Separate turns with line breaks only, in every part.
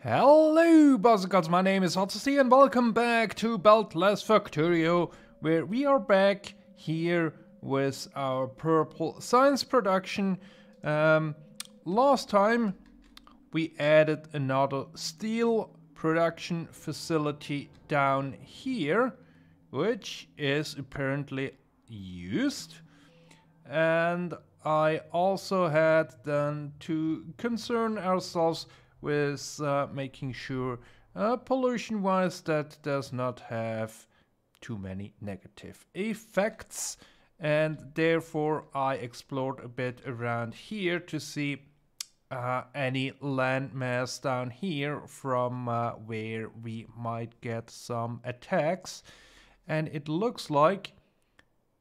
Hello, Buzzcocks, my name is Hotsy and welcome back to Beltless Factorio, where we are back here with our purple science production. Um, last time we added another steel production facility down here, which is apparently used. And I also had then to concern ourselves with uh, making sure uh, pollution wise that does not have too many negative effects. And therefore I explored a bit around here to see uh, any landmass down here from uh, where we might get some attacks. And it looks like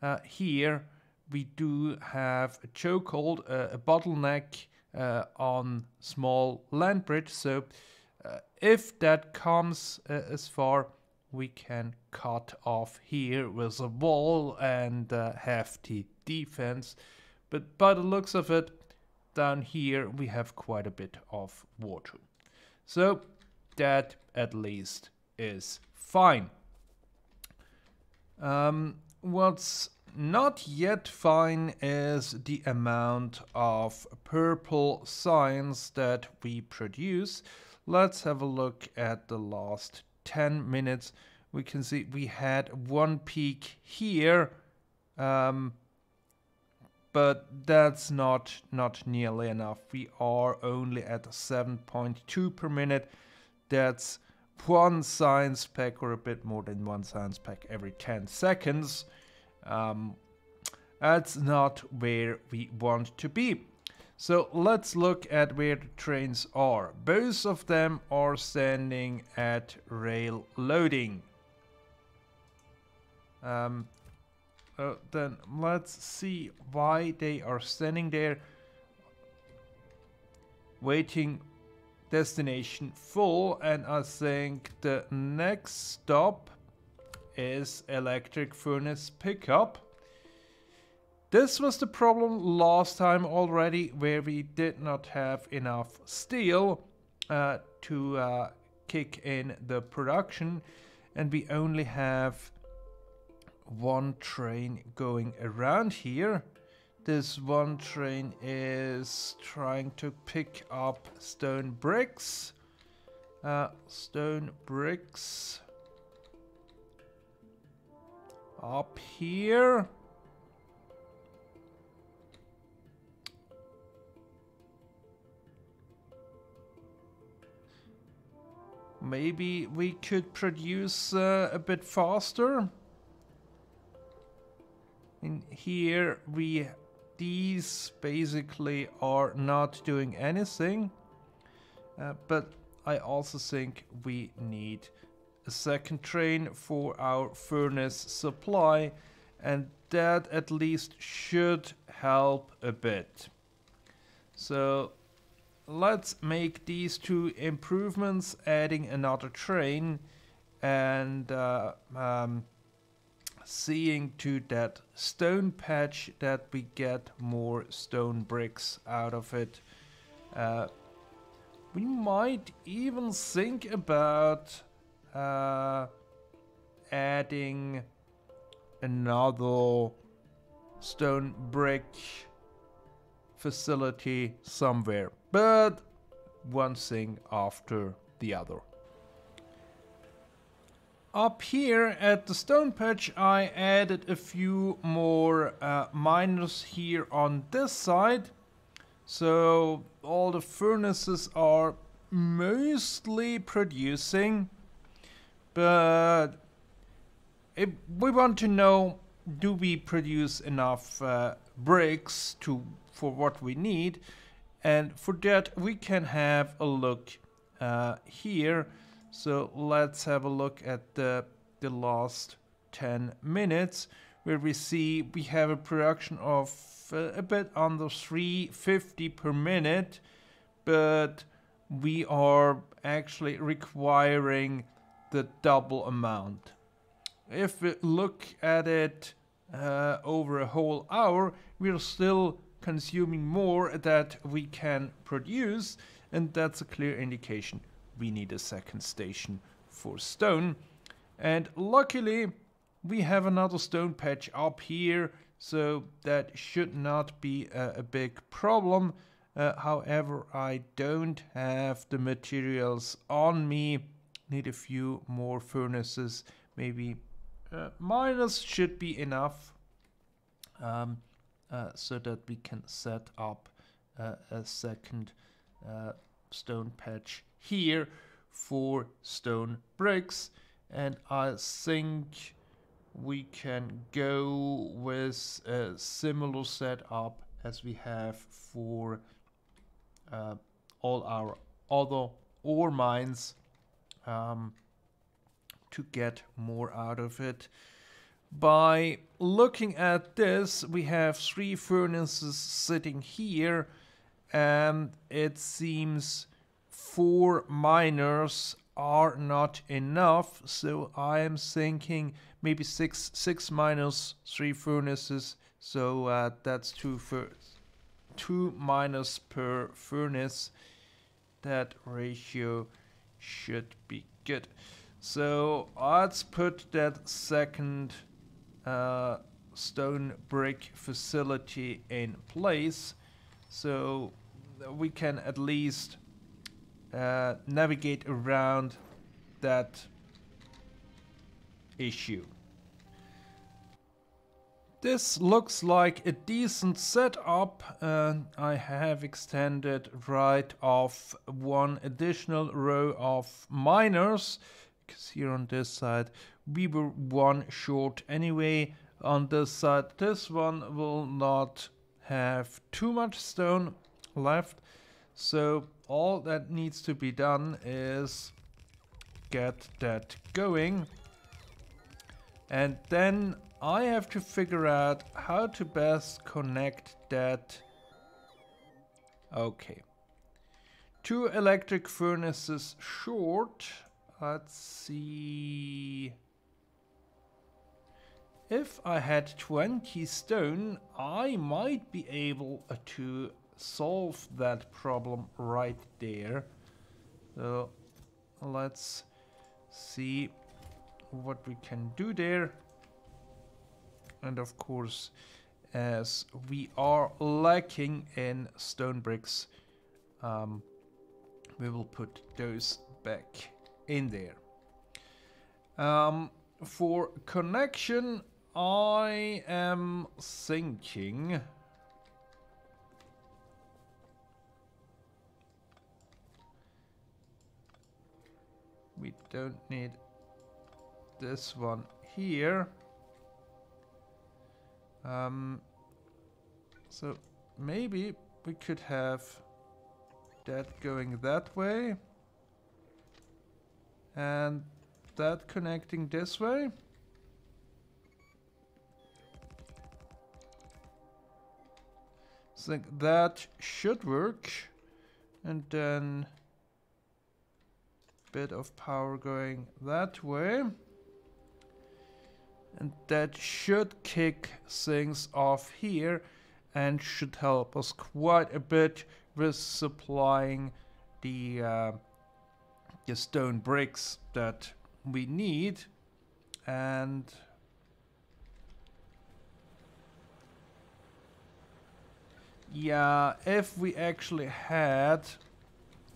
uh, here we do have a chokehold, uh, a bottleneck uh, on small land bridge. So uh, if that comes uh, as far, we can cut off here with a wall and uh, hefty defense. But by the looks of it, down here we have quite a bit of water. So that at least is fine. Um, what's not yet fine is the amount of purple science that we produce. Let's have a look at the last 10 minutes. We can see we had one peak here, um, but that's not, not nearly enough. We are only at 7.2 per minute. That's one science pack or a bit more than one science pack every 10 seconds. Um, that's not where we want to be. So let's look at where the trains are. Both of them are standing at rail loading. Um, uh, then let's see why they are standing there waiting destination full and I think the next stop is electric furnace pickup. This was the problem last time already where we did not have enough steel uh, to uh, kick in the production and we only have one train going around here. This one train is trying to pick up stone bricks. Uh, stone bricks up here. Maybe we could produce uh, a bit faster. In here we these basically are not doing anything. Uh, but I also think we need a second train for our furnace supply and that at least should help a bit. So let's make these two improvements adding another train and uh, um, seeing to that stone patch that we get more stone bricks out of it. Uh, we might even think about uh, adding another stone brick facility somewhere. But one thing after the other. Up here at the stone patch I added a few more uh, miners here on this side. So all the furnaces are mostly producing but if we want to know do we produce enough uh, bricks to for what we need? And for that we can have a look uh, here. So let's have a look at the the last 10 minutes where we see we have a production of uh, a bit under 350 per minute. But we are actually requiring the double amount. If we look at it uh, over a whole hour, we're still consuming more that we can produce, and that's a clear indication we need a second station for stone. And luckily, we have another stone patch up here, so that should not be a, a big problem. Uh, however, I don't have the materials on me. Need a few more furnaces, maybe uh, miners should be enough um, uh, so that we can set up uh, a second uh, stone patch here for stone bricks. And I think we can go with a similar setup as we have for uh, all our other ore mines um, to get more out of it. By looking at this, we have three furnaces sitting here and it seems four miners are not enough. So I am thinking maybe six six miners three furnaces. So uh, that's two for two miners per furnace. That ratio should be good so let's put that second uh, stone brick facility in place so we can at least uh, navigate around that issue. This looks like a decent setup. Uh, I have extended right off one additional row of miners. Because here on this side we were one short anyway. On this side this one will not have too much stone left. So all that needs to be done is get that going. And then I have to figure out how to best connect that. Okay. Two electric furnaces short. Let's see. If I had 20 stone, I might be able uh, to solve that problem right there. So let's see what we can do there. And of course, as we are lacking in stone bricks, um, we will put those back in there. Um, for connection, I am thinking we don't need this one here. Um, so maybe we could have that going that way and that connecting this way. So that should work and then bit of power going that way. And that should kick things off here and should help us quite a bit with supplying the, uh, the stone bricks that we need. And yeah, if we actually had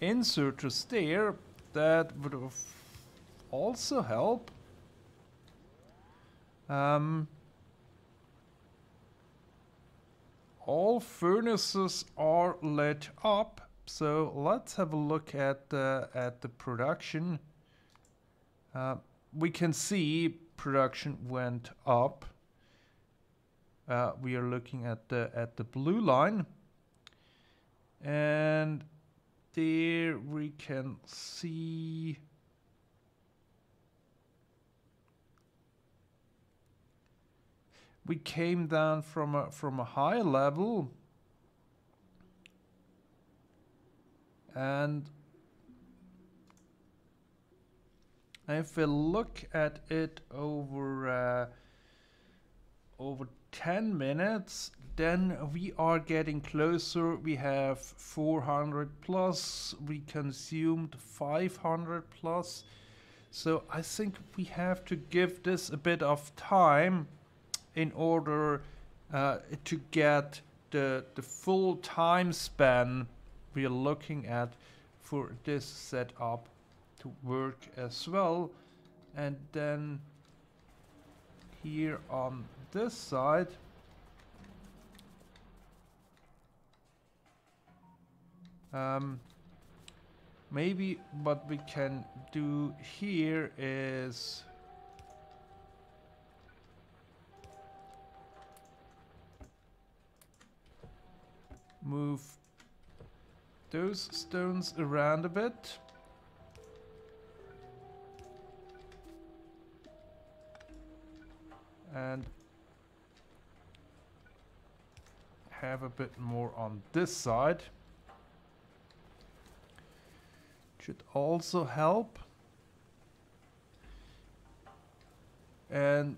inserters there, that would have also help. Um, all furnaces are lit up, so let's have a look at the at the production. Uh, we can see production went up. Uh, we are looking at the at the blue line, and there we can see we came down from a from a high level. And if we look at it over uh, over 10 minutes then we are getting closer. We have 400 plus. We consumed 500 plus. So I think we have to give this a bit of time in order uh, to get the the full time span we are looking at for this setup to work as well. And then here on this side um, maybe what we can do here is move those stones around a bit and have a bit more on this side. Should also help. And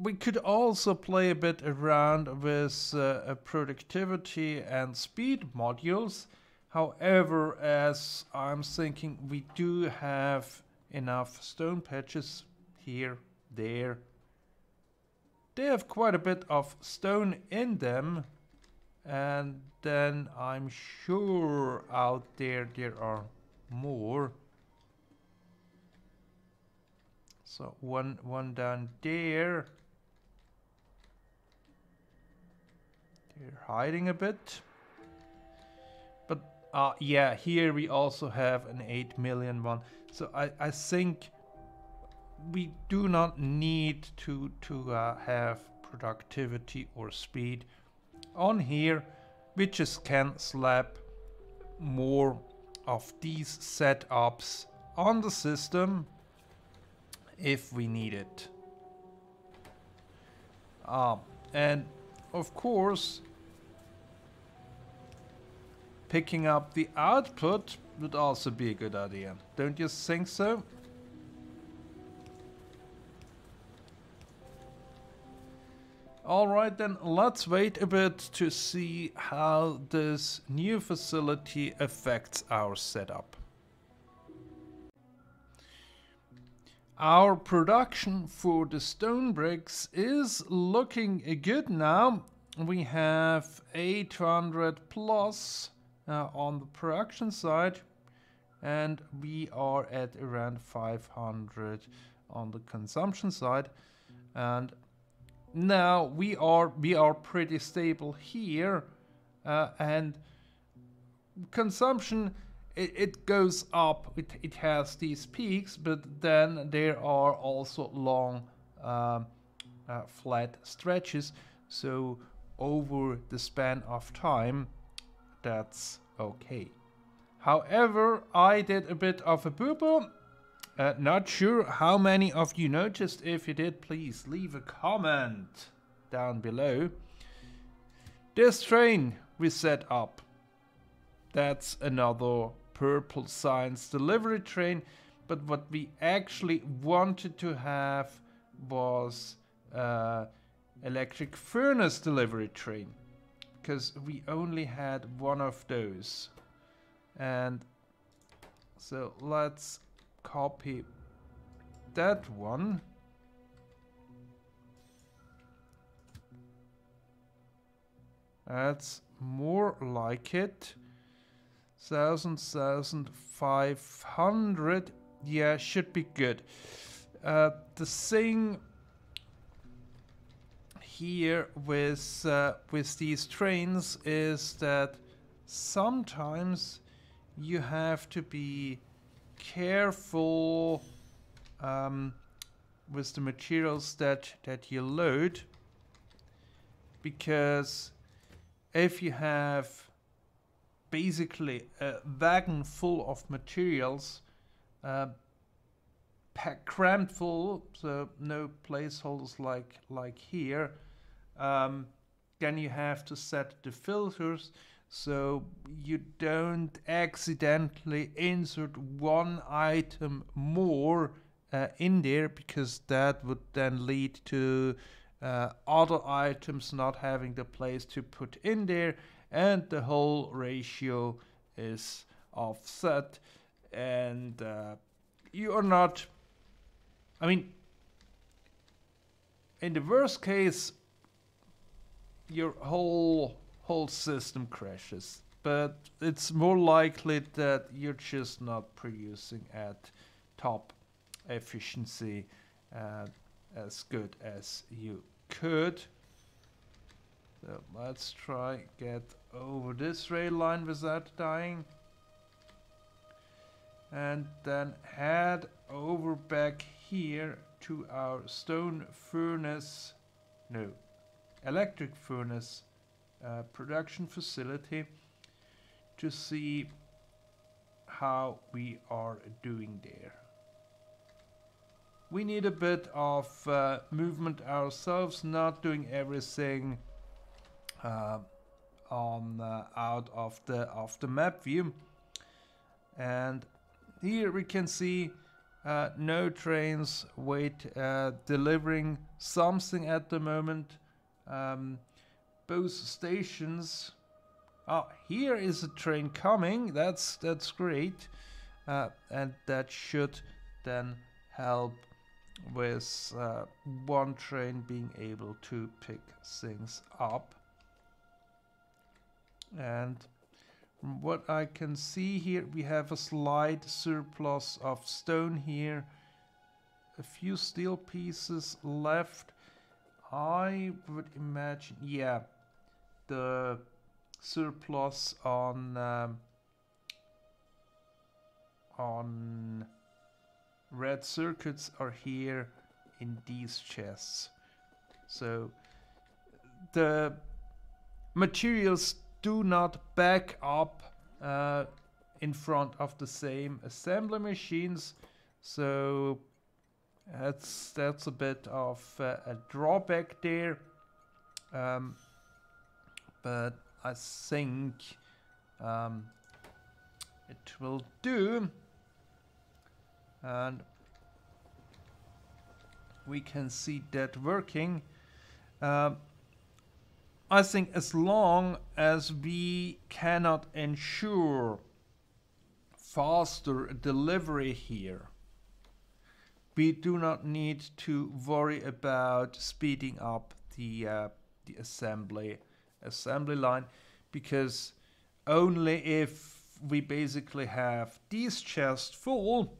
we could also play a bit around with uh, productivity and speed modules. However, as I'm thinking, we do have enough stone patches here there. They have quite a bit of stone in them and then I'm sure out there there are more. So one one down there. They're hiding a bit. But uh, yeah, here we also have an 8 million one. So I, I think we do not need to to uh, have productivity or speed on here we just can slap more of these setups on the system if we need it. Um, and of course picking up the output would also be a good idea. Don't you think so? Alright then, let's wait a bit to see how this new facility affects our setup. Our production for the stone bricks is looking good now. We have 800 plus uh, on the production side and we are at around 500 on the consumption side and now we are we are pretty stable here uh, and consumption it, it goes up it, it has these peaks but then there are also long um, uh, flat stretches so over the span of time that's okay however I did a bit of a boo-boo uh, not sure how many of you noticed. If you did, please leave a comment down below. This train we set up. That's another purple science delivery train. But what we actually wanted to have was uh, electric furnace delivery train. Because we only had one of those. And so let's copy that one. That's more like it. Thousand, thousand, five hundred. Yeah, should be good. Uh, the thing here with uh, with these trains is that sometimes you have to be careful um, with the materials that, that you load because if you have basically a wagon full of materials uh, crammed full so no placeholders like like here. Um, then you have to set the filters so you don't accidentally insert one item more uh, in there because that would then lead to uh, other items not having the place to put in there and the whole ratio is offset. And uh, you are not I mean in the worst case your whole whole system crashes. But it's more likely that you're just not producing at top efficiency uh, as good as you could. So let's try get over this rail line without dying. And then head over back here to our stone furnace, no, electric furnace uh, production facility to see how we are doing there. We need a bit of uh, movement ourselves, not doing everything uh, on uh, out of the of the map view. And here we can see uh, no trains wait uh, delivering something at the moment. Um, both stations oh here is a train coming. That's that's great. Uh, and that should then help with uh, one train being able to pick things up and from what I can see here we have a slight surplus of stone here. A few steel pieces left. I would imagine yeah the surplus on um, on red circuits are here in these chests. So the materials do not back up uh, in front of the same assembly machines. So that's that's a bit of uh, a drawback there. Um, but I think um, it will do. And we can see that working. Um, I think as long as we cannot ensure faster delivery here, we do not need to worry about speeding up the uh, the assembly assembly line because only if we basically have these chests full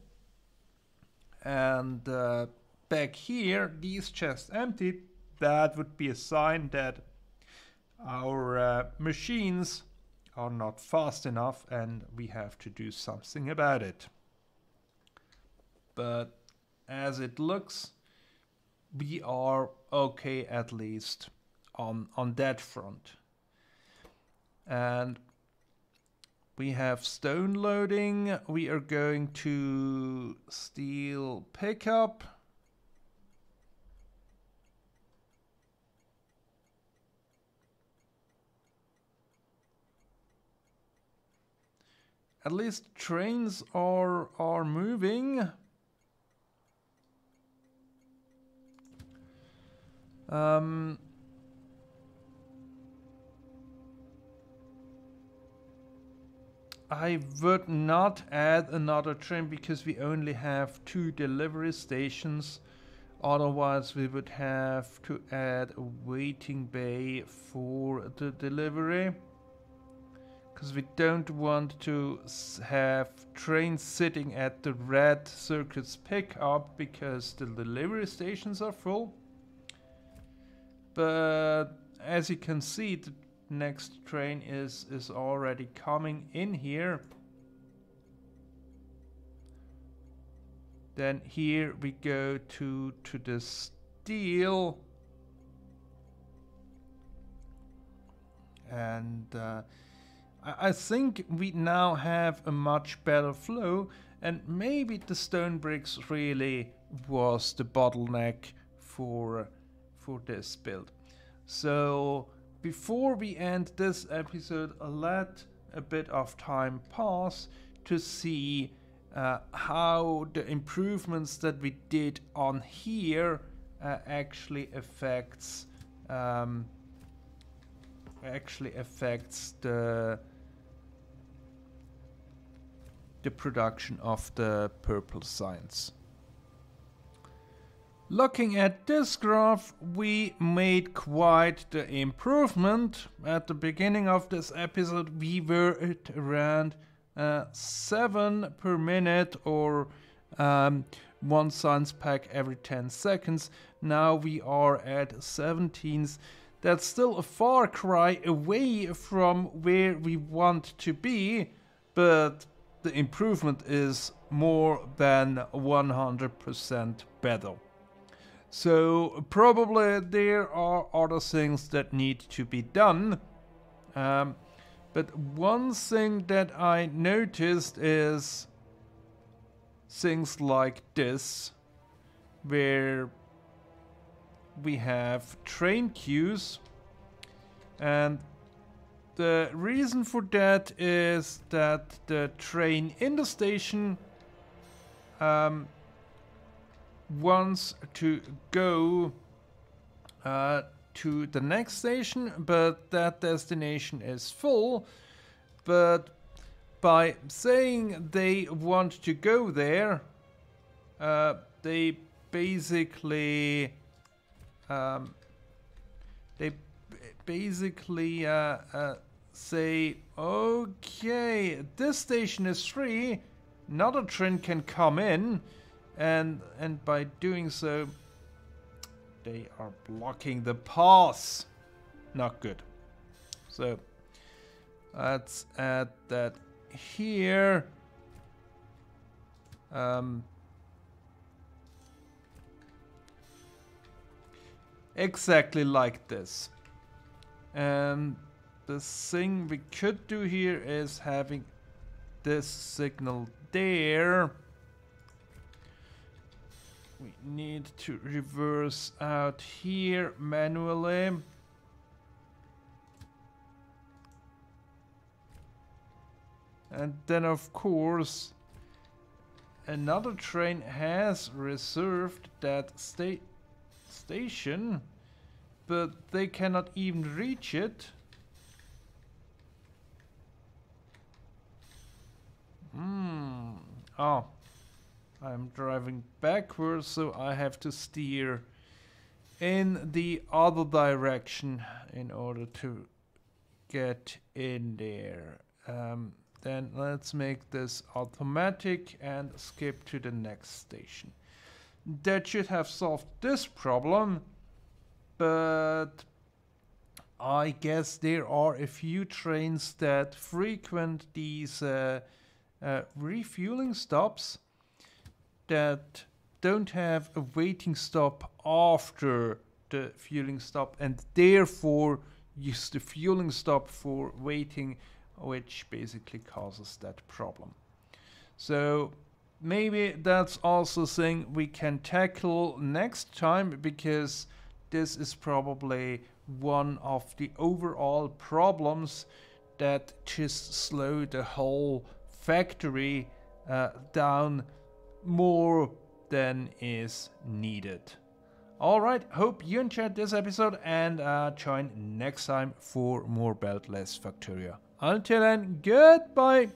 and uh, back here these chests empty that would be a sign that our uh, machines are not fast enough and we have to do something about it. But as it looks, we are okay at least on, on that front. And we have stone loading. We are going to steel pickup. At least trains are are moving. Um, I would not add another train because we only have two delivery stations. Otherwise we would have to add a waiting bay for the delivery because we don't want to have trains sitting at the red circuits pickup because the delivery stations are full. But as you can see, the next train is, is already coming in here. Then here we go to, to the steel. And uh, I think we now have a much better flow and maybe the stone bricks really was the bottleneck for for this build. So before we end this episode, let a bit of time pass to see uh, how the improvements that we did on here uh, actually affects um, actually affects the the production of the purple science. Looking at this graph, we made quite the improvement. At the beginning of this episode, we were at around uh, 7 per minute or um, one science pack every 10 seconds. Now we are at 17s. That's still a far cry away from where we want to be, but the improvement is more than 100% better. So probably there are other things that need to be done. Um, but one thing that I noticed is things like this, where we have train queues and the reason for that is that the train in the station um, wants to go uh, to the next station, but that destination is full. But by saying they want to go there, uh, they basically um, they basically uh, uh, say, okay, this station is free, another train can come in, and and by doing so, they are blocking the pass. Not good. So let's add that here. Um, exactly like this. And the thing we could do here is having this signal there. We need to reverse out here manually. And then of course another train has reserved that sta station but they cannot even reach it. Hmm. Oh. I'm driving backwards, so I have to steer in the other direction in order to get in there. Um, then let's make this automatic and skip to the next station. That should have solved this problem, but I guess there are a few trains that frequent these uh, uh, refueling stops that don't have a waiting stop after the fueling stop and therefore use the fueling stop for waiting which basically causes that problem. So maybe that's also thing we can tackle next time because this is probably one of the overall problems that just slow the whole factory uh, down more than is needed. Alright, hope you enjoyed this episode and uh, join next time for more Beltless Factorio. Until then, goodbye!